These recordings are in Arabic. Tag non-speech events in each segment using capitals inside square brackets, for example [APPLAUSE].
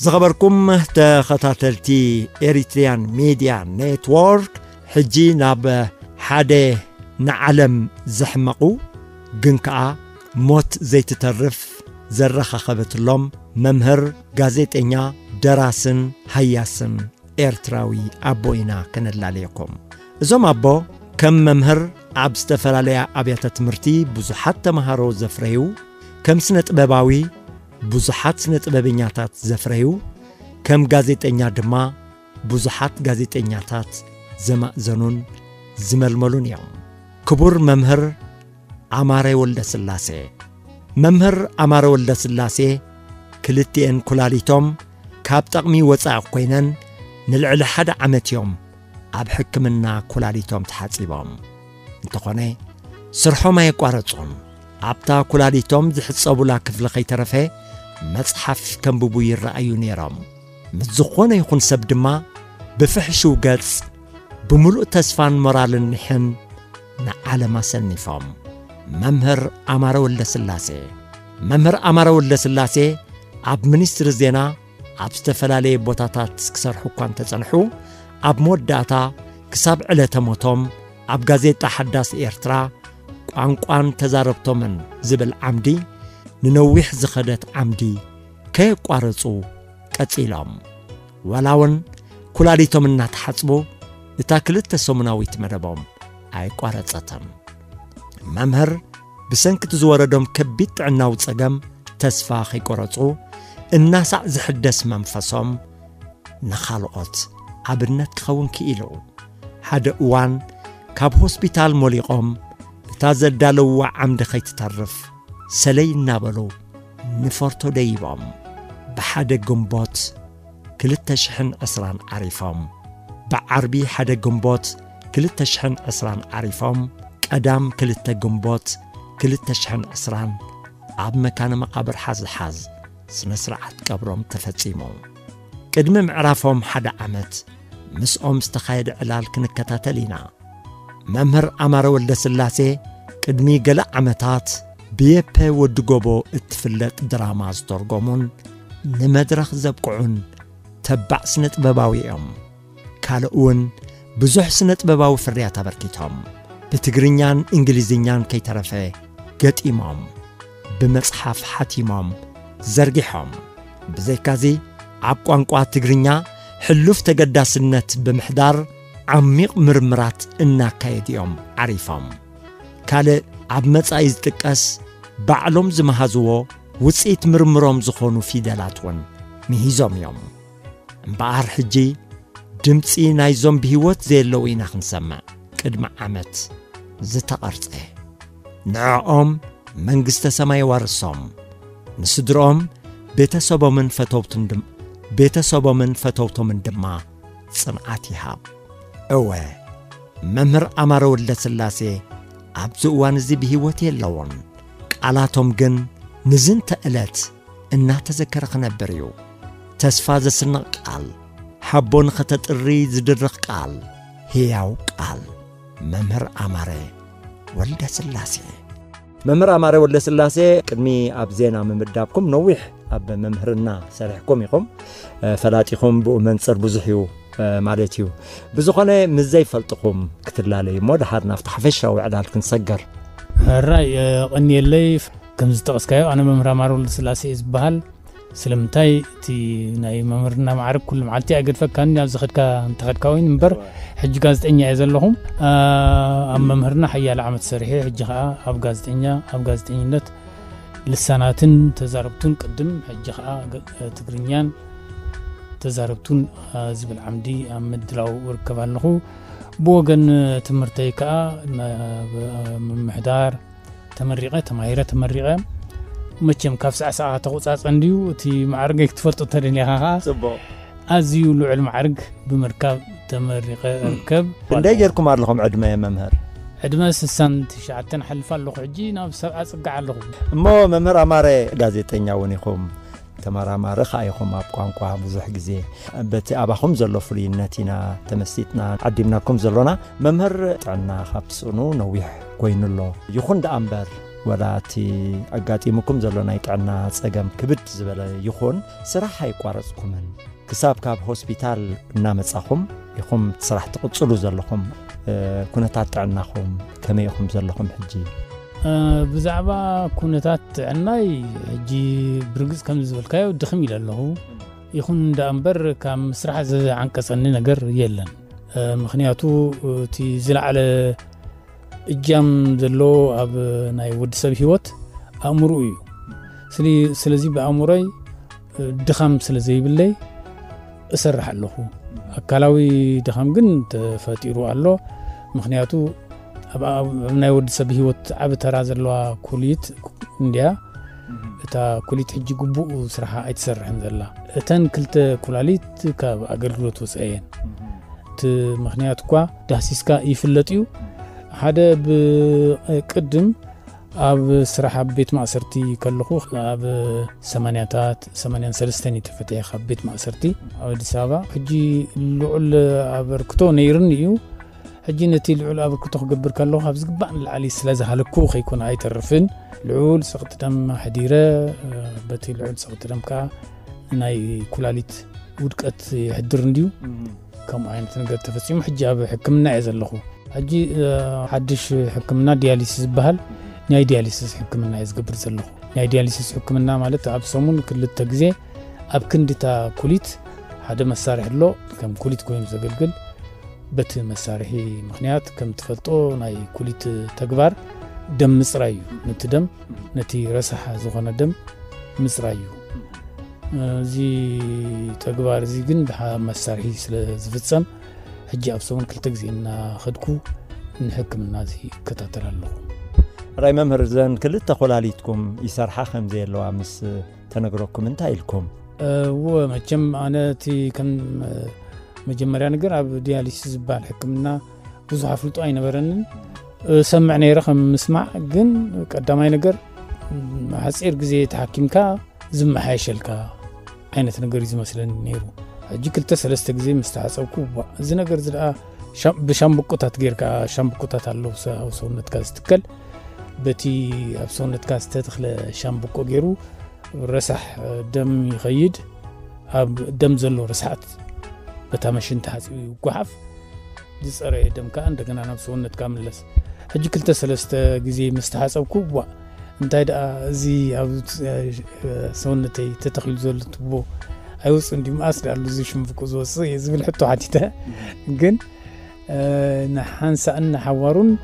زغبركم تا خطاتلتي إريتريان ميديا نيتورك حجي ناب حادي نعلم زحمقو جنكا موت زيت ترف زرخ خبت اللوم ممهر غازيت انيا دراسن هياسن ارتراوي ابوينا كنلا عليكم زوم ابو كم ممهر عبستفلاليا ابيات تمرتي بزحت مهارو زفريو كم سنة باباوي ብዙሓት ስነ ጥበበኛታት ዘፍረዩ ከም ጋዜጠኛ ድማ ብዙሓት ጋዜጠኛታት ዘማእዘኑን ዝመልመሉን እዮም ክቡር መምህር ኣማረ ወልደ ስላሴ መምህር ኣማረ ወልደ ስላሴ ክልቲአን ኩላሊቶም ካብ ጠቕሚ ወፃኢ ኮይነን ንልዕሊ ሓደ ዓመት እዮም ኣብ ሕክምና ኩላሊቶም ተሓፂቦም እንተኾነ ስርሖም ኣየቋረጹን ኣብታ ኩላሊቶም ዝሕጸቡላ ክፍሊ ከይተረፈ መጽሓፍ ከንብቡ ይረአዩ ነይሮም ምስ ዝኾነ ይኹን ሰብ ድማ ብፍሕሽው ገጽ ብምሉእ ተስፋን ሞራልን ንሕን ንዓለም ኣሰኒፎም መምህር ኣማረ ወለ ስላሴ መምህር ኣማረ ወለ ስላሴ ኣብ ሚኒስትሪ ዜና ኣብ ዝተፈላለየ ቦታታት ክሰርሑ እኳ እንተጸንሑ ኣብ መወዳእታ ክሳብ ዕለተ ሞቶም ኣብ ጋዜጣ ሓዳስ ኤርትራ ቋንቋን ተዛረብቶምን ዝብል ዓምዲ ننوح زخدت عمدي كي قارصو كتيلام ولاون كلاريتو من نتحصبو نتاكلت سومناويت مربوم اي قارصتم ممهر بسنكت زواردوم كبيت عناو تسقم تسفا خي قارصو الناس زحدس منفسوم نخالوت عبرنت خون كيلو حد اوان كاب هوسبيتال موليقوم تازد دالو وعمد خي تترف ሰለይ እናበሉ ንፈርቶ ደይቦም ብሓደ ግንቦት 220 ዓሪፎም ብዓርቢ ሓደ ግንቦት 220 ዓሪፎም ቀዳም 2 ግንቦት 220 ኣብ መካነ መቓብር ሓዝሓዝ ስነ ስርዓት ቀብሮም ተፈጺሙ ቅድሚ ምዕራፎም ሓደ ዓመት ምስኦም ዝተኻየደ ዕላል ክንከታተል ኢና መምህር ኣማረ ወልደ ስላሴ ቅድሚ ገለ ዓመታት ብየፐ ወዲ ጎቦ እትፍለጥ ድራማ ዝተርጎሙን ንመድረኽ ዘብቅዑን ተባዕ ስነ ጥበባዊ እዮም ካልእ እውን ብዙሕ ስነ ጥበባዊ ፍርያት ኣበርኪቶም ብትግርኛን እንግሊዝኛን ከይተረፈ ገጢሞም ብመጽሓፍ ሓቲሞም ዘርጊሖም ብዘይካዚ ኣብ ቋንቋ ትግርኛ ሕሉፍ ተገዳስነት ብምሕዳር ዓሚቕ ምርምራት እናካየድ እዮም ዓሪፎም ካልእ ኣብ መጻኢ ዝጥቀስ ባዕሎም ዝመሃዝዎ ውፅኢት ምርምሮም ዝኾኑ ፊደላት እውን ምሂዞም እዮም እምበኣር ሕጂ ድምፂ ናይዞም ብህይወት ዘየለዉ ኢና ክንሰምዕ ቅድሚ ዓመት ዝተቐርጸ ንዕኦም መንግስተ ሰማይ ዋርሶም ንስድሮኦም ቤተሰቦምን ፈተውትን ቤተሰቦምን ፈተውቶምን ድማ ጽንዓት ይሃብ እወ መምህር ኣማረ ወለ ስላሴ ኣብዚ እዋን እዚ ብህይወት የለዎን ቃላቶም ግን ንዝንተ ዕለት እናተዘከረ ክነብር እዩ ተስፋ ዘስንቕ ቃል ሓቦ ንኸተጥሪ ዝድርኽ ቃል ህያው ቃል መምህር ኣማረ ወልደ ስላሴ መምህር ኣማረ ወልደ ስላሴ ቅድሚ ኣብ ዜና ምምዳብኩም ነዊሕ ኣብ መምህርና ሰሪሕኩም ኢኹም ፈላጢኹም ብኡ መንፅር ብዙሕ እዩ ማለት እዩ ብዝኾነ ምዘይፈልጥኹም ክትላለዩ እሞ ድሓር ናብቲ ሓፈሻዊ ዕላል ክንሰገር ራይ ቐኒ የለይ ከም ዝጠቐስካዮ ኣነ መምህር ኣማር ወልደስላሴ እየ ዝበሃል ስለምንታይ እቲ ናይ መምህርና ማዕርግ ኩሉ መዓልቲ ኣይገድፈካኒ ኣብ ዝኸድካ እንተኸድካ ወይ እምበር ሕጂ ጋዜጠኛ እየ ዘለኹ ኣብ መምህርና ሓያለ ዓመት ሰሪሐ ሕጂ ከዓ ኣብ ጋዜጠኛ ኣብ ጋዜጠኝነት ልሳናትን ተዛረብቱን ቅድም ሕጂ ከዓ ትግርኛን ተዛረብቱን ዝብል ዓምዲ ኣብ ምድላው ይርከብ ኣለኹ ብወገን ትምህርተይ ከዓ ምምሕዳር ተመሪቐ ተማሂረ ተመሪቐ መቸም ካብ ሳዕሳዓ ተቑፃፀን ድዩ እቲ ማዕርገ ክትፈልጦ ተደልኻ ከዓ ኣዝዩ ልዑል ማዕርግ ብምርካብ ተመሪቐ እርከብ እንደይ ጌርኩም ኣለኹም ዕድመ መምህር ዕድመ 69 ሓልፋ ኣለኹ ሕጂ ናብ ሰብኣ ፅጋዕ ኣለኹ እሞ መምህር ኣማረ ጋዜጠኛ እውን ኢኹም ተመራማሪ ኸ ይኹም ኣብ ቋንቋ ብዙሕ ግዜ በቲ ኣባኹም ዘሎ ፍሉይነት ኢና ተመሲጥና ዓዲምናኩም ዘሎና መምህር ጥዕና ካብ ስእኑ ነዊሕ ኮይኑ ኣሎ ይኹን ደኣ እምበር ወላ እቲ ኣጋጢሙኩም ዘሎ ናይ ጥዕና ፀገም ክብድ ዝበለ ይኹን ስራሕ ኣይቋረፅኩምን ክሳብ ካብ ሆስፒታል እናመፃኹም ኢኹም ስራሕ ትቕፅሉ ዘለኹም ኩነታት ጥዕናኹም ከመይ ኢኹም ዘለኹም ሕጂ ብዛዕባ ኩነታት ጥዕናይ ሕጂ ብርግፅ ከም ዝበልካዮ ድኽም ኢለ ኣለኹ ይኹን እንዳ እምበር ካብ ምስራሕ ዝዓንቀፀኒ ነገር የለን ምክንያቱ እቲ ዝለዓለ እጃም ዘሎ ኣብ ናይ ወዲ ሰብ ሂወት ኣእምሩ እዩ ስለዚ ብኣእምሮይ ድኻም ስለ ዘይብለይ እሰርሕ ኣለኹ ኣካላዊ ድኻም ግን ተፈጢሩ ኣሎ ምክንያቱ ኣብ ናይ ወዲ ሰብ ሂወት ዓብ ተራ ዘለዋ ኩሊት እንድያ እታ ኩሊት ሕጂ ግቡእ ስራሓ ኣይትሰርሕን ዘላ እተን ክልተ ኩላሊት ካብ ኣገልግሎት ወፅአየን እቲ ምክንያት እኳ ዳሲስካ ይፍለጥ እዩ ሓደ ብቅድም ኣብ ስራሕ ኣብ ቤት ማእሰርቲ ከለኹ ኣብ 8ያታት 83 ተፈትሐ ካብ ቤት ማእሰርቲ ኣብ ኣዲስ ኣበባ ሕጂ ልዑል ኣበርክቶ ነይርኒ እዩ حجينتي العول أبو كتوخ قبر كله هابز قبان العلي سلازة هالكوخ يكون هاي ترفن العول سقط دم حديرة بتي العول سقط دم كا ناي كلاليت ودكت يهدرن ديو كم عين تنقل تفسيم حجاب حكمنا عز اللخو حجي حدش حكمنا دياليسيس بهال ناي دياليسيس حكمنا عز قبر زلخو ناي دياليسيس حكمنا مالت عب سمون كل التقزي أب كندي كوليت هذا مسار حلو كم كوليت كويم زقلقل በቲ መሳርሒ ምክንያት ከም ትፈልጦ ናይ ኩሊት ተግባር ደም ምፅራይ እዩ ነቲ ደም ነቲ ረሳሓ ዝኾነ ደም ምፅራይ እዩ እዚ ተግባር እዚ ግን መሳርሒ ስለ ዝፍፀም ሕጂ ኣብ ሰሙን ክልተ ግዜ እናኸድኩ ንሕክምና እዚ ይከታተል ኣለኹ ራይ መምህር ዘን ክልተ ኮላሊትኩም ይሰርሓ ከምዘ ኣለዋ ምስ ተነግረኩም እንታይ ኢልኩም ወ መቸም ኣነ እቲ ከም መጀመርያ ነገር ኣብ ዲያሊሲስ ዝበሃል ሕክምና ብዙሕ ኣፍልጦ ኣይነበረንን ሰምዕ ነይረ ከም ምስማዕ ግን ቀዳማይ ነገር ሓፂር ግዜ ተሓኪምካ ዝመሓየሸልካ ዓይነት ነገር እዩ ዝመስለኒ ነይሩ ሕጂ ክልተ ሰለስተ ግዜ ምስ ተዓፀብኩ ዋዕ እዚ ነገር እዚ ደኣ ብሻምብቆታት ጌርካ ሻምብቆታት ኣለው ኣብ ሰውነትካ ዝትከል በቲ ኣብ ሰውነትካ ዝተተኽለ ሻምብቆ ገይሩ ረሳሕ ደም ይኸይድ ኣብ ደም ዘሎ ርስሓት بتامشين تحسي وقاف جس أري دم كان دكان أنا بسون نتكامل لس هجي كل تسلست جزي مستحس أو كوبا أنت هيدا زي أو سون نتي تتخيل زول تبو أيوس عندي ما أسرع لوزي شم في كوزو صي زميل حتو حديدة جن نحن سألنا حوارون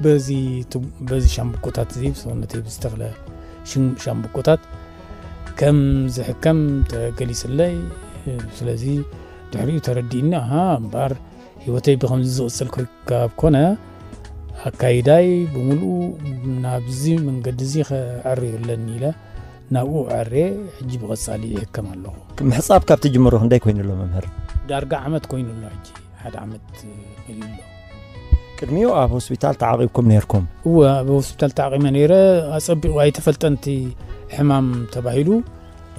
بزي تب بزي شم بكوتات زي سون نتي بستغل شم شم بكوتات كم زحكم تقلي سلاي سلازي, سلازي ድሕሪኡ ተረዲእና እምበር ሂወተይ ብከምዚ ዝቕፅል ክርከብ ኮነ ኣካይዳይ ብምሉኡ ናብዚ መንገዲ እዚ ከዕርዩ ኣለኒ ኢለ ናብኡ ዕሬ ሕጂ ብቐፃሊ ይሕከም ኣለኹ ምሕፃብ ካብቲ ጅምሮ ክንደይ ኮይኑሎ መምህር ዳርጋ ዓመት ኮይኑሎ ሕጂ ሓደ ዓመት ኮይኑሎ ቅድሚኡ ኣብ ሆስፒታል ተዓቂብኩም ነርኩም እወ ኣብ ሆስፒታል ተዓቂመ ነይረ ኣፀቢቑ ኣይተፈልጠንቲ ሕማም ተባሂሉ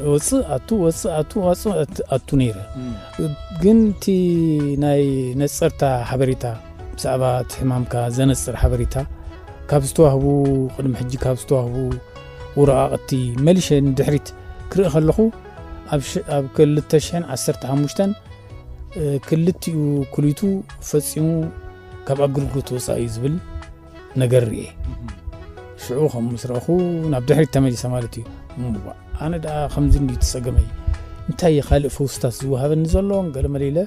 وصل أتو وصل أتو وصل أت أتونيرة. جنتي ناي نصرتا حبريتا سعبات حمامك زنصر حبريتا كابستوا هو قدم حج كابستوا هو وراء أتي ملشة ندحرت كر خلقو أبش أب كل التشحن عصرت هامشتن كلتي وكلتو فسيمو كاب أجرقلتو سايزبل نجرية شعوخ مسرخو نبدحرت تملي سمالتي مو بقى. أنا دا خمسين دي تسجمي أنت هي خالق فوستا سو هذا نزلون قال مليلة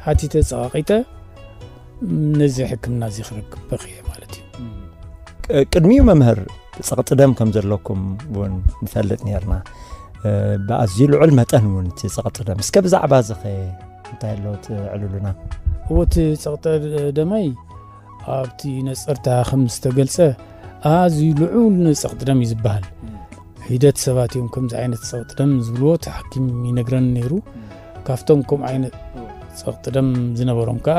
هاتي تزاقيتا نزي حكم نازي خرج بقية مالتي كدمي ما مهر سقط دم كم زلكم ون نثلت نيرنا بعزيل علمة أنون تسقط دم سكب زعبا زخي أنت لو تعلولنا هو تسقط دمي أبتي آه، نسرتها خمس جلسة آزي آه، لعول نسقط دم يزبال ሂደት ሰባት እዮም ከምዚ ዓይነት ፀቕጢ ደም ዝብልዎ ተሓኪም ይነግረኒ ነይሩ ካብቶም ከምኡ ዓይነት ፀቕጢ ደም ዝነበሮም ከዓ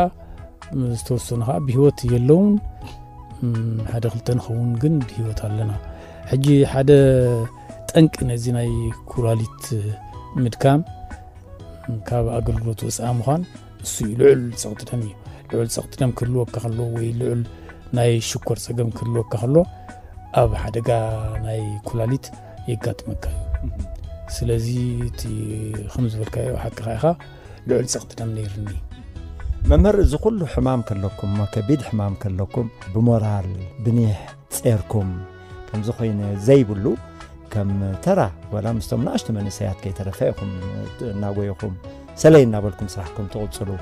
ዝተወሰኑ ከዓ ብሂወት የለውን ሓደ ክልተ ንኸውን ግን ብሂወት ኣለና ሕጂ ሓደ ጠንቂ ነዚ ናይ ኩላሊት ምድካም ካብ ኣገልግሎት ወፃኢ ምኳን እሱ እዩ ልዑል ፀቕጢ ደም እዩ ልዑል ፀቕጢ ደም ክህልወካ ከሎ ወይ ልዑል ናይ ሽኮር ፀገም ክህልወካ ከሎ ኣብ ሓደጋ ናይ ኩላሊት يقاتمك سلازي تي خمس بركاي وحق خايخا لعل سقط دم ليرني ممر زقول حمام كلكم ما كبيد حمام كلكم بمورال بنيح تسيركم كم زخين زي بلو كم ترى ولا مستمناش تمني سيات كي ترى فيكم ناويكم سلين نابلكم صراحكم تغلصلو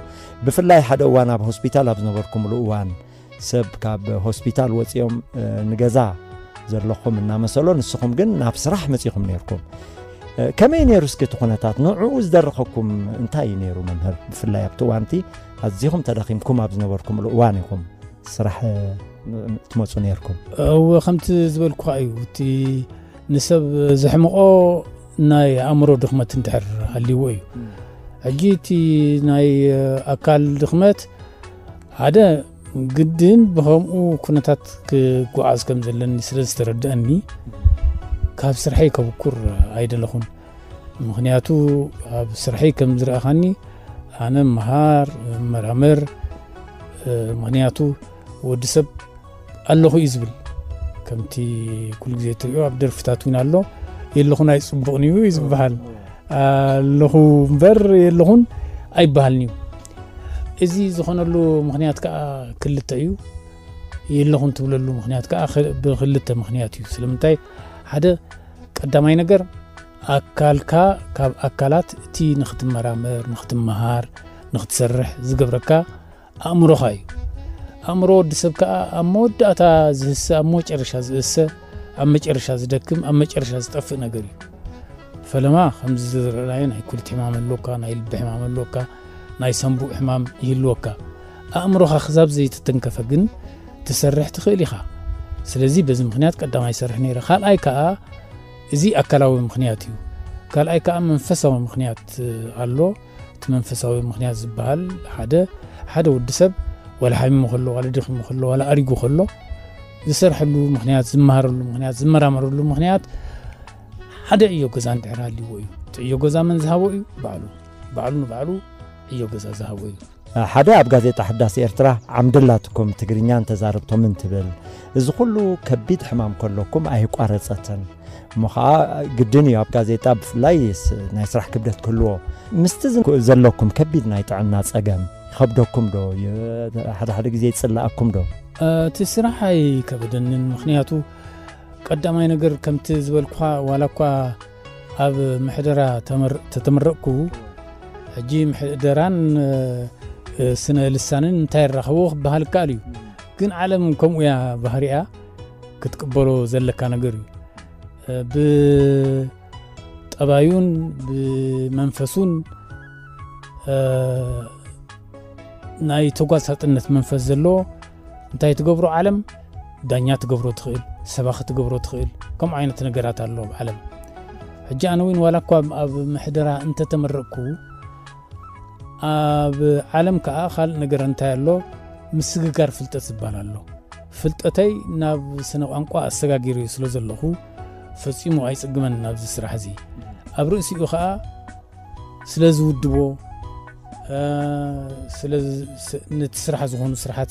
بفلاي حدا وانا بهوسبيتال ابنبركم الوان سب كاب هوسبيتال وسيوم آه، نجازا ዘለኹም እናመሰሎ ንስኹም ግን ናብ ስራሕ መፂኹም ነርኩም ከመይ ነይሩ እስኪ እቲ ኩነታት ንዕኡ ዝደረኸኩም እንታይ እዩ ነይሩ መምህር ብፍላይ ኣብቲ እዋንቲ ኣዝኹም ተዳኺምኩም ኣብ ዝነበርኩም እዋን ኢኹም ስራሕ ትመፁ ነርኩም እወ ከምቲ ዝበልኩ እዩ እቲ ንሰብ ዘሕምቆ ናይ ኣእምሮ ድኽመት እንድሕር ሃልይዎ እዩ ሕጂ እቲ ናይ ኣካል ድኽመት ሓደ ግድን ብከምኡ ኩነታት ክጓዓዝ ከም ዘለኒ ስለ ዝተረድአኒ ካብ ስርሐይ ከብኩር ኣይደለኹን ምክንያቱ ኣብ ስርሐይ ከም ዝረአኻኒ ኣነ መሃር መራመር ምክንያቱ ወዲ ሰብ ኣለኹ እዩ ዝብል ከምቲ ኩሉ ግዜ ትሪኦ ኣብ ደርፍታት እውን ኣሎ የለኹን ኣይፅቡቕን እዩ እዩ ዝበሃል ኣለኹ እምበር የለኹን ኣይበሃልን እዩ እዚ ዝኾነሉ ምክንያት ከዓ ክልተ እዩ የለኹን ትብለሉ ምክንያት ከዓ ብክልተ ምክንያት እዩ ስለምንታይ ሓደ ቀዳማይ ነገር ኣካልካ ካብ ኣካላት እቲ ንኽትመራመር ንኽትመሃር ንኽትሰርሕ ዝገብረካ ኣእምሮኻ እዩ ኣእምሮ ወዲ ሰብ ከዓ ኣብ መወዳእታ ዝህሰ ኣብ መጨረሻ ዝእሰ ኣብ መጨረሻ ዝደክም ኣብ መጨረሻ ዝጠፍእ ነገር እዩ ፈለማ ከምዚ ዝረአናዮ ናይ ኩልቲ ሕማም ኣለካ ናይ ልቢ ሕማም ኣለካ ናይ ሰንቡእ ሕማም ይህልወካ ኣእምሮኻ ክዛብ ዘይትጥንከፈ ግን ትሰርሕ ትኽእል ኢኻ ስለዚ በዚ ምክንያት ቀዳማይ ይሰርሕ ነይረ ካልኣይ ከዓ እዚ ኣካላዊ ምክንያት እዩ ካልኣይ ከዓ መንፈሳዊ ምክንያት ኣሎ እቲ መንፈሳዊ ምክንያት ዝበሃል ሓደ ሓደ ወዲ ሰብ ዋላ ሓሚሙ ከሎ ዋላ ድኺሙ ከሎ ዋላ ኣሪጉ ከሎ ዝሰርሐሉ ምክንያት ዝመሃረሉ ምክንያት ዝመራመረሉ ምክንያት ሓደ ዕዮ ገዛ እንድሕር ሃልይዎ እዩ እቲ ዕዮ ገዛ መን ዝሃቦ እዩ ባዕሉ ባዕሉ ንባዕሉ እዮ ገዛ ዝሃቡ እዩ ሓደ ኣብ ጋዜጣ ሕዳሲ ኤርትራ ዓምድላትኩም ትግርኛን ተዛርብቶምን ትብል እዚ ኩሉ ከቢድ ሕማም ከለኩም ኣይቋረፀትን እሞ ከዓ ግድን እዩ ኣብ ጋዜጣ ብፍላይ ናይ ስራሕ ክብደት ክህልዎ ምስቲ ዘለኩም ከቢድ ናይ ጥዕና ፀገም ይከብደኩም ዶ ሓደሓደ ግዜ ይፅላኣኩም ዶ እቲ ስራሕ ኣይከብደንን ምክንያቱ ቀዳማይ ነገር ከምቲ ዝበልኩካ ዋላ እኳ ኣብ ምሕደራ ተተመረቕኩ ሕጂ ምሕደራን ስነ ልሳንን እንታይ ይራኸቦ ክበሃል ይከኣል እዩ ግን ዓለም ከምኡ እያ ባህርያ ክትቅበሎ ዘለካ ነገር እዩ ብጠባዩን ብመንፈሱን ናይ ተጓሳጥነት መንፈስ ዘለዎ እንታይ ትገብሮ ዓለም ዳኛ ትገብሮ ትኽእል ሰባኺ ትገብሮ ትኽእል ከምኡ ዓይነት ነገራት ኣለዎ ዓለም ሕጂ ኣነ እውን ዋላ እኳ ኣብ ምሕደራ እንተተመረቕኩ ኣብ ዓለም ከዓ ካልእ ነገር እንታይ ኣሎ ምስግጋር ፍልጠት ዝበሃል ኣሎ ፍልጠተይ ናብ ስነ ቋንቋ ኣሰጋጊር እዩ ስለ ዘለኹ ፈፂሙ ኣይፅግመን ናብዚ ስራሕ እዚ ኣብ ርእሲኡ ከዓ ስለ ዝውድቦ ነቲ ስራሕ ዝኾኑ ስራሓት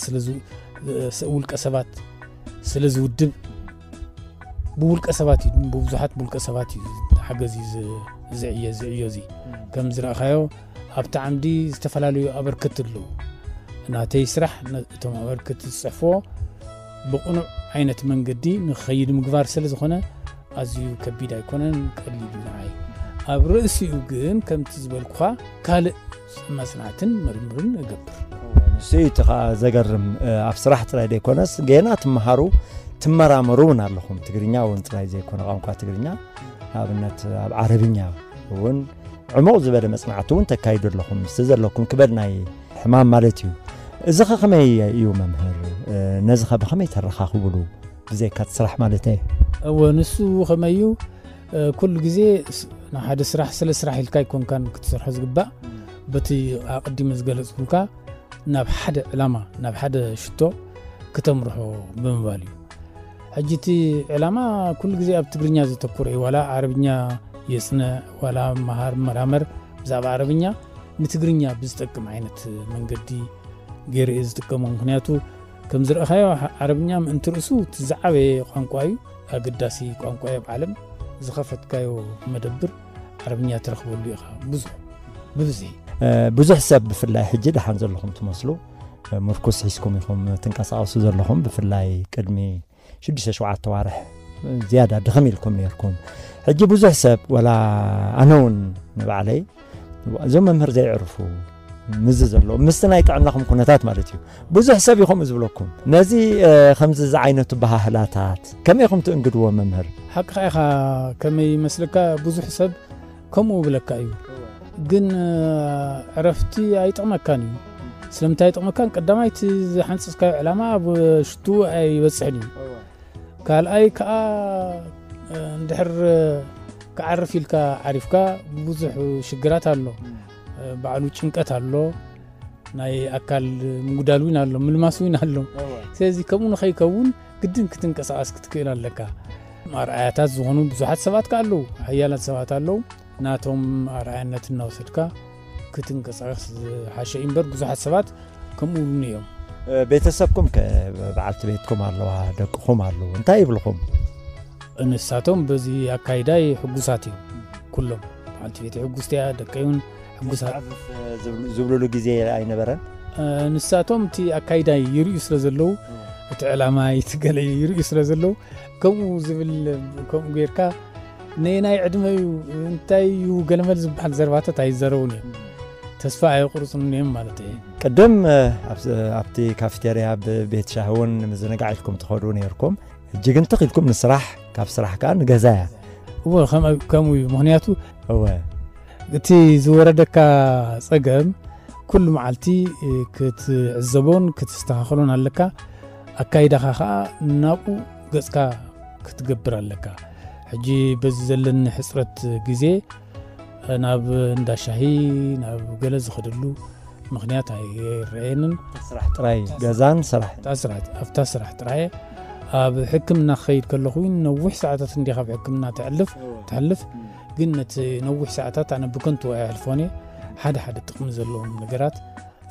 ውልቀ ሰባት ስለ ዝውድብ ብውልቀ ሰባት እዩ ብብዙሓት ብውልቀ ሰባት እዩ ሓገዝ እዩ ዝዕየ ዝዕዮ እዚ ከም ዝረእኻዮ ኣብቲ ዓምዲ ዝተፈላለዩ ኣበርክት ኣለዉ ናተይ ስራሕ እቶም ኣበርክት ዝፅሕፍዎ ብቕኑዕ ዓይነት መንገዲ ንኸይድ ምግባር ስለ ዝኾነ ኣዝዩ ከቢድ ኣይኮነን ቀሊሉ ንዓይ ኣብ ርእሲኡ ግን ከምቲ ዝበልኩኻ ካልእ መፅናዕትን ምርምርን እገብር ንሱ እቲ ከዓ ዘገርም ኣብ ስራሕ ጥራይ ደይኮነስ ገና ትመሃሩ ትመራመሩ እውን ኣለኹም ትግርኛ እውን ጥራይ ዘይኮነ ቋንቋ ትግርኛ ኣብነት ኣብ ዓረብኛ እውን ዕሙቕ ዝበለ መፅናዕቲ እውን ተካይዱ ኣለኹም ስለዘለኩም ክበድናይ ሕማም ማለት እዩ እዚ ኸ ኸመይ እዩ መምህር ነዚ ኸ ብኸመይ ተረኻኽብሉ ብዘይካ ትስራሕ ማለት እየ እወ ንሱ ኸመይ እዩ ኩሉ ግዜ ንሓደ ስራሕ ስለ ስራሕ ኢልካ ይኮንካን ክትሰርሖ ዝግባእ በቲ ኣቐዲሙ ዝገለፅኩልካ ናብ ሓደ ዕላማ ናብ ሓደ ሽቶ ክተምርሖ ብምባል እዩ ሕጂ እቲ ዕላማ ኩሉ ግዜ ኣብ ትግርኛ ዘተኩር እዩ ዋላ ዓረብኛ የፅነ ዋላ መሃር መራመር ብዛዕባ ዓረብኛ ንትግርኛ ብዝጠቅም ዓይነት መንገዲ ገይርእ ዝጥቀሙ ምክንያቱ ከም ዝረአኻዮ ዓረብኛ ምእንቲ ርእሱ ትዝዓበየ ቋንቋ እዩ ኣገዳሲ ቋንቋ ኣብ ዓለም ዝኸፈትካዮ መደብር ዓረብኛ ትረኽበሉ ኢኻ ብዙሕ ብብዙሒ ብዙሕ ሰብ ብፍላይ ሕጂ ድሓን ዘለኹም ትመስሉ ምርኩስ ሒዝኩም ኢኹም ትንቀሳቐሱ ዘለኹም ብፍላይ ቅድሚ ሽዱሽተ ሸውዓተ ዋርሕ ዝያዳ ድኸም ኢልኩም ነርኩም ሕጂ ብዙሕ ሰብ ወላ ኣነ እውን ንባዕለይ እዞም መምህር ዘይዕርፉ ምዝ ዘለዎ ምስቲ ናይ ጥዕናኹም ኩነታት ማለት እዩ ብዙሕ ሰብ ኢኹም ዝብለኩም ነዚ ከምዚ ዝዓይነቱ ባህላታት ከመይ ኹም ትእንግድዎ መምህር ሓቂ ኢኻ ከመይ መስልካ ብዙሕ ሰብ ከምኡ ብለካ እዩ ግን ዕረፍቲ ኣይጠቕመካን እዩ ስለምንታይ ኣይጠቕመካን ቀዳማይቲ ዝሓንፅስካዮ ዕላማ ኣብ ሽቱ ኣይበፅሕን እዩ ካልኣይ ከዓ እንድሕር ክዓርፍ ኢልካ ዓሪፍካ ብዙሕ ሽግራት ኣሎ ባዕሉ ጭንቀት ኣሎ ናይ ኣካል ምጉዳል እውን ኣሎ ምልማስ እውን ኣሎ ስለዚ ከምኡ ንኸይከውን ግድን ክትንቀሳቀስ ክትክእል ኣለካ ኣርኣያታት ዝኾኑ ብዙሓት ሰባት ከ ኣለዉ ሓያላት ሰባት ኣለዉ ናቶም ኣርኣያነት እናወሰድካ ክትንቀሳቀስ ሓሸ እዩ እምበር ብዙሓት ሰባት ከምኡ ውን እዮም ቤተሰብኩም በዓልቲ ቤትኩም ኣለዋ ደቅኹም ኣለዉ እንታይ ይብልኹም ንሳቶም በዚ ኣካይዳይ ሕጉሳት እዮም ኩሎም በዓልቲ ቤት ሕጉስቲ እያ ደቀዩን ሕጉሳት ዝብልሉ ግዜ ኣይነበረን ንሳቶም እቲ ኣካይዳይ ይርዩ ስለ ዘለዉ እቲ ዕላማይ እቲ ገለ ይርዩ ስለ ዘለዉ ከምኡ ዝብል ከምኡ ጌርካ ንናይ ዕድመ እዩ እንታይ እዩ ገለመል ዝበሃል ዘረባታት ኣይዘረቡን እዮም ተስፋ ኣይቑርፅን እዮም ማለት እየ قدم ابتي كافتيريا بيت شاهون مزنقع قاعدكم تخرون يركم جي قنتقي لكم نسرح كاف سرح كان قزايا هو خم كم مهنياتو هو قتي زورا دكا صقم كل معلتي كت الزبون كت استخخلون هلكا أكايدا خا ناقو قسكا كت قبر حجي بززلن حسره قزي ناب ندا شاهي ناب قلز خدلو مغنياتها هي رينن تسرح تراي جازان سرح تسرح راي تراي آه، بحكمنا خيد كل خوين نوح ساعات عندي خاب حكمنا تعلف تعلف قلنا نوح ساعات انا بكنت يعرفوني حدا حدا تقمز لهم نقرات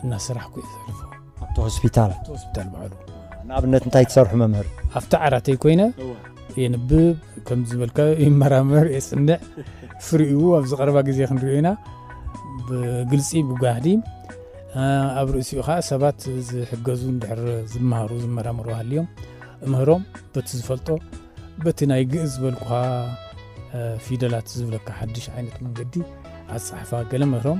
الناس راح كويس يعرفوا تو هوسبيتال تو هوسبيتال بعلو انا بنت انت تصرح ممر افتعرتي كوينه ينبب كم زملكا يمرامر يصنع فريو افز قربا كزي خنرينا بقلسي بقاهديم ኣብ ርእሲኡ ከዓ ሰባት ዝሕገዙ እንድሕር ዝመሃሩ ዝመራምሩ ሃልዮም እምህሮም በቲ ዝፈልጦ በቲ ናይ ግእዝ ዝበልኩኻ ፊደላት ዝብለካ ሓድሽ ዓይነት መንገዲ ኣፀሓፋ ገለ ምህሮም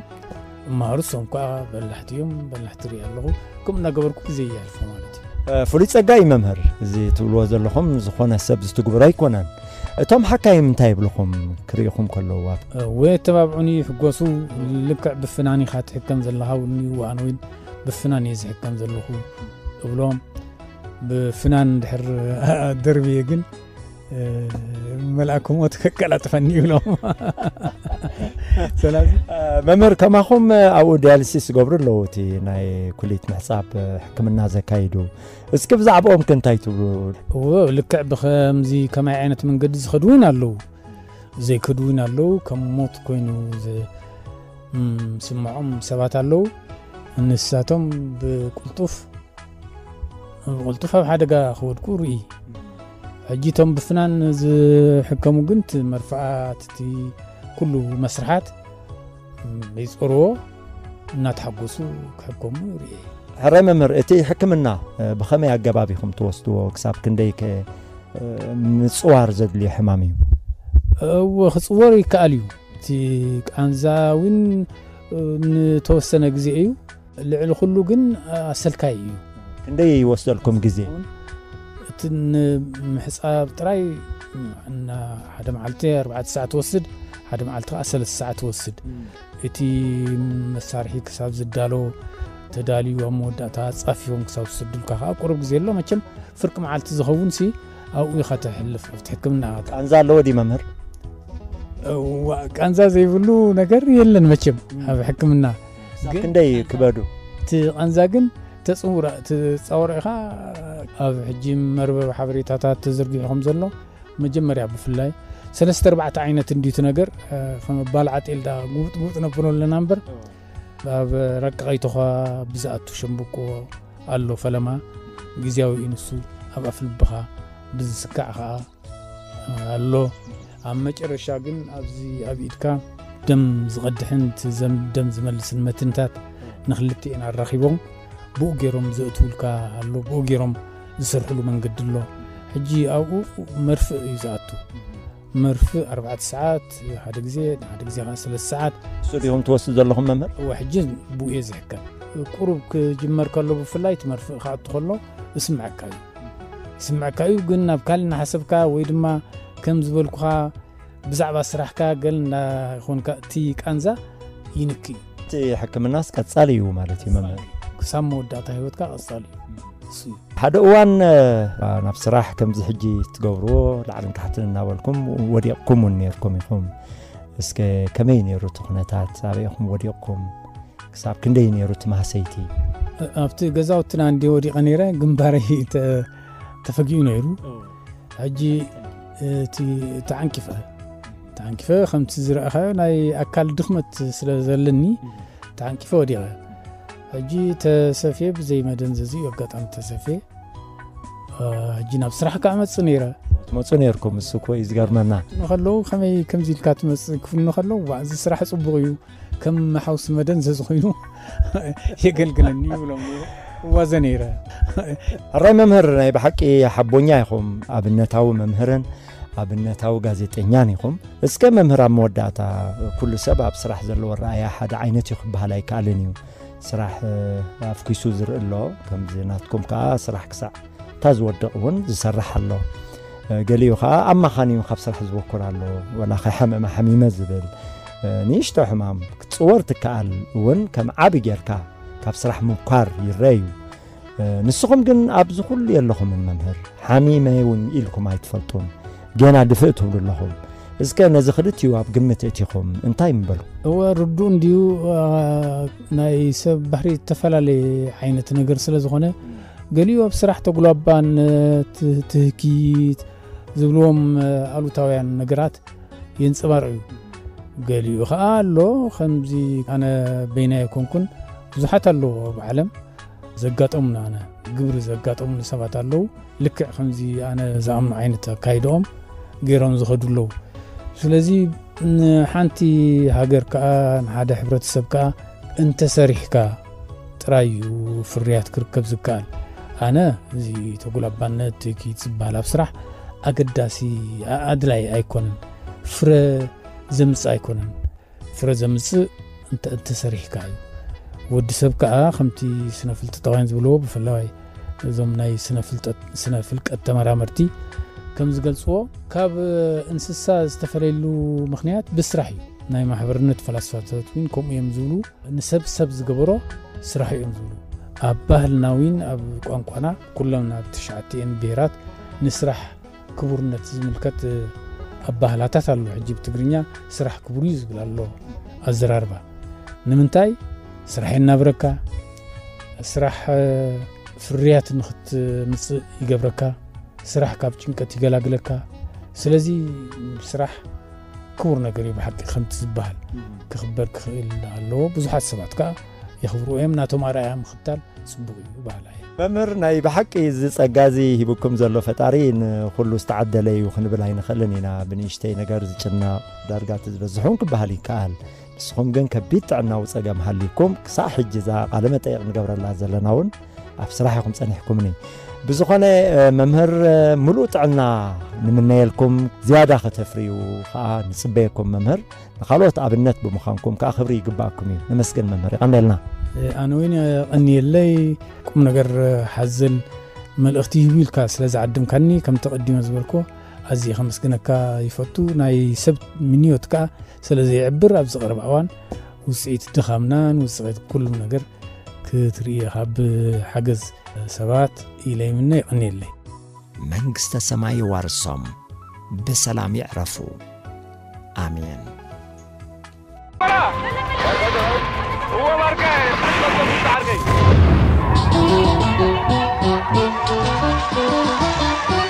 እመሃሩ ሶም ከዓ በላሕቲ እዮም በላሕቲ ርኢ ኣለኹ ከምኡ እናገበርኩ ግዜ ይያልፎ ማለት እዩ ፍሉይ ፀጋ እዩ መምህር እዚ ትብልዎ ዘለኹም ዝኾነ ሰብ ዝትግብሮ ኣይኮነን እቶም ሓካይም እንታይ ይብልኹም ክርኢኹም ከለዉ ወ ተባብዑኒ ሕጎሱ ልክዕ ብፍናን ኢኻ ትሕከም ዘለኻ ውኒ ዋኣነ ውን ብፍናን እየ ዝሕከም ዘለኹ እብሎም ብፍናን ድሕር ደርብየ ግን መልኣኩም ከላጥፈኒ ይብሎም ስለዚ መምህር ከማኹም ኣብኡ ዳያልሲስ ዝገብሩ ኣለዉ እቲ ናይ ኩሌት ምሕፃብ ሕክምና ዘካይዱ እስኪ ብዛዕባኦም ከ እንታይ ትብሉ ልክዕ ብከምዚ ከማይ ዓይነት መንገዲ ዝኸድ እውን ኣለዉ ዘይከድ እውን ኣለዉ ከም ሞት ኮይኑ ስምዖም ሰባት ኣለዉ እንስሳቶም ብቁልጡፍ ብቁልጡፍ ኣብ ሓደጋ ክወድቁ ርኢ ሕጂ እቶም ብፍናን ዝሕከሙ ግን ቲ መርፍዓት እቲ ኩሉ መስርሓት ይፀርዎ እናተሓገሱ ክሕከሙ ርኢ ሕራይ መምህር እቲ ሕክምና ብኸመይ ኣገባብ ኢኹም ትወስድዎ ክሳብ ክንደይ ምፅዋር ዘድልዩ ሕማም እዩ እወ ክፅወር ይከኣል እዩ እቲ ቃንዛ እውን ንተወሰነ ግዜ እዩ ልዕሊ ኩሉ ግን ኣሰልካይ እዩ ክንደይ ይወስደልኩም ግዜ እቲ ንምሕፃብ ጥራይ ሓደ መዓልቲ 4 ሰዓት ትወስድ ሓደ መዓልቲ ከዓ ሰለስተ ሰዓት ትወስድ እቲ መሳርሒ ክሳብ ዝዳሎ ተዳልዩ መወዳእታ ፃፊቦም ክሳብ ዝስድልካ ከዓ ቁርብ ግዜ ኣሎ መቸም ፍርቂ መዓልቲ ዝኸውን ሲ ኣብኡ ኢኻ ተሕልፍ ኣብቲ ሕክምና ቃንዛ ኣለዎ ዲ መምህር ቃንዛ ዘይብሉ ነገር የለን መቸም ኣብ ሕክምና ክንደይ ክበዱ እቲ ቃንዛ ግን تصور تصور اخا اف حجي مرب حبريتات تزرق لهم زلو مجمر يا بفلاي سلسة اربعة عينات ديت نجر فما بالعت الدا أنا غوت نبرون لنمبر اف رك غيتوها بزات شمبوكو الو فلما جزاو ينسو اف اف البخا بزكا الو اما تشرشاغن ابزي ابيتكا دم زغد حنت زم دم زملس المتنتات نخلتي انا الرخيبون ብኡ ገይሮም ዘእትውልካ ኣሎ ብኡ ገይሮም ዝሰርሕሉ መንገዲ ኣሎ ሕጂ ኣብኡ መርፍእ እዩ ዝኣቱ መርፍእ 4 ሰዓት ሓደ ግዜ ሓደ ግዜ ከዓ 3 ሰዓት ስሪኹም ትወስድ ዘለኹም መምህር ሕጂ ብኡ እየ ዝሕከም ቁሩብ ክጅመር ከሎ ብፍላይ እቲ መርፍእ ክኣቱ ከሎ እስምዐካ እዩ ይስምዐካ እዩ ግን ናብ ካልእ እናሓሰብካ ወይ ድማ ከም ዝበልኩኻ ብዛዕባ ስራሕካ ገል እናኮንካ እቲ ቃንዛ ይንኪ እዩ እቲ ሕክምናስ ቀጻሊ እዩ ማለት እዩ መምህር سامو كسام مودة تهيوت كأصلي هذا وان نفس راح كم زحجي تجبرو لعلم تحتنا نقولكم وريقكم ونيركم يخم بس كمين يروت خناتات سابيهم وريقكم كساب كندي يروت ما سيتي أفتى جزاو تنان دي وريق نيرة جنباري ت تفقيون يرو هجي تي تعنكفة تعنكفة خمس زرقها ناي أكل دخمة سلزلني تعنكفة وريقها حجي تسفي بزي ما دنززي وقت عم تسفي آه، حجي ناب صراحة كعمت صنيرة ما صنيركم السكوة إزقار منا نخلو خمي كم زي الكات مس كفن نخلو وعز صراحة صبغيو كم محوس ما دنزز خينو [LAUGHS] يقل قلني وزنيرة [LAUGHS] الرأي ممهر ناي بحق يحبوني يخم أبنتاو ممهرن أبنتاو غازيتينياني خم اسكا ممهر مودعتا كل سبب صراحة زلو الرأي حد عينتي خبها لايك عليني ስራሕ ኣፍኪሱ ዝርኢ ኣሎ ከምዚ ናትኩም ከዓ ስራሕ ክሳዕ እታ ዝወድቕ እውን ዝሰርሕ ኣሎ ገሊኡ ከዓ ኣማኻኒ ካብ ስራሕ ዝወኩር ኣሎ ወላ ከይ ሓመመ ሓሚመ ዝብል ንእሽቶ ሕማም ክትፅወር ትከኣል እውን ከም ዓብ ጌርካ ካብ ስራሕ ምኳር ይረአ እዩ ንስኹም ግን ኣብዚ ኩሉ የለኹምን መምህር ሓሚመ እውን ኢልኩም ኣይትፈልጡን ገና ድፍእ ትብሉ ኣለኹም እስከ ነዚ ክልትዩ ኣብ ግምት እቲኹም እንታይ ምበሉ እወ ርዱ እንድዩ ናይ ሰብ ባሕሪ ዝተፈላለየ ዓይነት ነገር ስለ ዝኾነ ገሊኡ ኣብ ስራሕ ተጉላባነት ትህኪት ዝብልዎም ኣሉታውያን ነገራት የንፅባርዑ እዩ ገሊኡ ከዓ ኣሎ ከምዚ ኣነ በይና የኮንኩን ብዙሓት ኣለዎ ኣብ ዓለም ዘጋጠሙና ኣነ ግብሪ ዘጋጠሙኒ ሰባት ኣለዉ ልክዕ ከምዚ ኣነ ዝኣምኑ ዓይነት ኣካይድኦም ገይሮም ዝኸዱ ኣለዉ ስለዚ ሓንቲ ሃገር ከዓ ንሓደ ሕብረተሰብ ከዓ እንተሰሪሕካ ጥራይ እዩ ፍርያት ክርከብ ዝከኣል ኣነ እዚ ተጉላባነት ትኪት ዝበሃል ኣብ ስራሕ ኣገዳሲ ኣድላይ ኣይኮነን ፍረ ዘምፅእ ኣይኮነን ፍረ ዘምፅእ እንተሰሪሕካ እዩ ወዲ ሰብ ከዓ ከምቲ ስነ ፍልጠት ተባይን ዝብልዎ ብፍላይ እዞም ናይ ስነ ፍልጠት ተመራመርቲ كم صو كاب انسسا استفريلو مخنيات بسرحي ناي ما حبرنت فلاسفات كوم يمزولو نسب سب زقبرو سرحي يمزولو أبهل ناوين أب قوانقوانا كلنا تشعتين بيرات نسرح كبرنا تزملكت أبهل أتثالو عجيب تقرينيا سرح كبريز بلالو أزراربا نمنتاي سرحي النابركا سرح فريات نخت مصي يقبركا ስራሕ ካብ ጭንቀት ይገላግለካ ስለዚ ስራሕ ክቡር ነገር እዩ ብሓቂ ከምቲ ዝበሃል ክኽበር ክኽእል ኣለዎ ብዙሓት ሰባት ከዓ የኽብርዎ እዮም ናቶም ኣርኣያ ምኽታል ፅቡቅ እዩ ባህላ እየ መምህር ናይ ብሓቂ ዝፀጋ እዚ ሂብኩም ዘሎ ፈጣሪ ንኩሉ ዝተዓደለ እዩ ክንብል ኣይንኽእልን ኢና ብንእሽተይ ነገር ዝጭናቕ ዳርጋቲ ዝበዝሖን ክበሃል ይከኣል ንስኹም ግን ከቢድ ጥዕናዊ ፀገም ሃልይኩም ክሳብ ሕጂ ዛ ቃለ መጠይቕ ንገብረላ ዘለና እውን ኣብ ስራሕ ኢኹም ፀኒሕኩምኒ بزخنا آه، ممهر آه، ملوت عنا نمنا لكم زيادة ختفري وخا نسبيكم ممهر خلوت أبنت بمخانكم كأخبري يقباكم نمسكن ممهر أنا لنا أنا آه، وين أني اللي كم نجر حزن من أختي هويل كاس لازم كني كم تقدم زبركو أزي خمس كنكا يفتو ناي سبت منيوت كا سلزي عبر أبز غرب عوان وسعيت دخامنان وسعيت كل نقر كتريه حب حجز ሰባት ኢለይምና ይቕኒለይ መንግሥተ ሰማይ ዋርሶም ብሰላም ይዕረፉ ኣሜን Thank you.